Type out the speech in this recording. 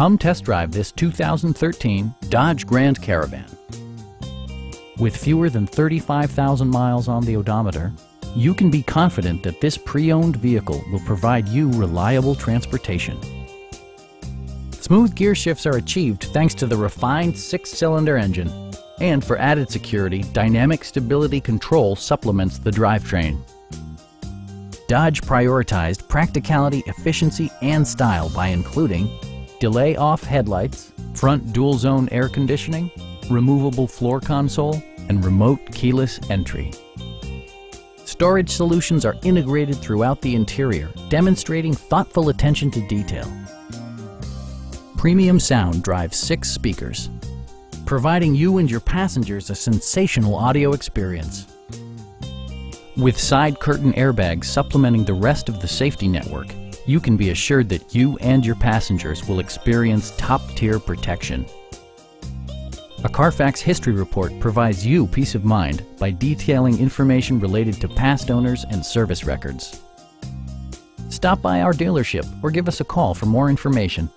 Come test drive this 2013 Dodge Grand Caravan. With fewer than 35,000 miles on the odometer, you can be confident that this pre-owned vehicle will provide you reliable transportation. Smooth gear shifts are achieved thanks to the refined six-cylinder engine. And for added security, Dynamic Stability Control supplements the drivetrain. Dodge prioritized practicality, efficiency, and style by including delay off headlights, front dual zone air conditioning, removable floor console, and remote keyless entry. Storage solutions are integrated throughout the interior, demonstrating thoughtful attention to detail. Premium sound drives six speakers, providing you and your passengers a sensational audio experience. With side curtain airbags supplementing the rest of the safety network, you can be assured that you and your passengers will experience top-tier protection. A Carfax history report provides you peace of mind by detailing information related to past owners and service records. Stop by our dealership or give us a call for more information.